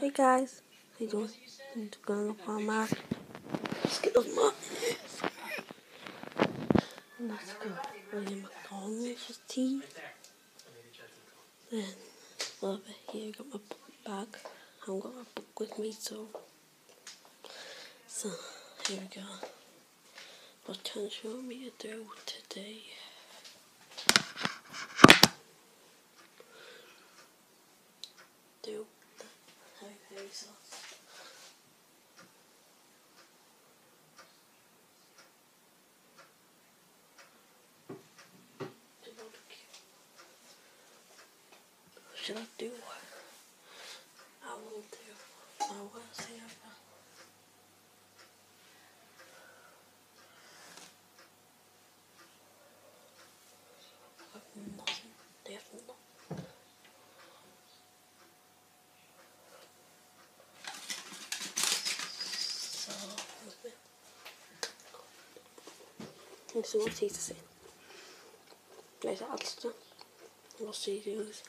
Hey guys, how you doing? I'm going up on Mark. Let's get on Mark. Let's go. William McDonald's for tea. Then a little bit here, got my bag. I haven't got my book with me, so so here we go. What can you want me to do today? Do Do barbecue. Should I do? I will do. I will see Müssen wir Seite sehen. Gleich der Axt. Was sehe ich?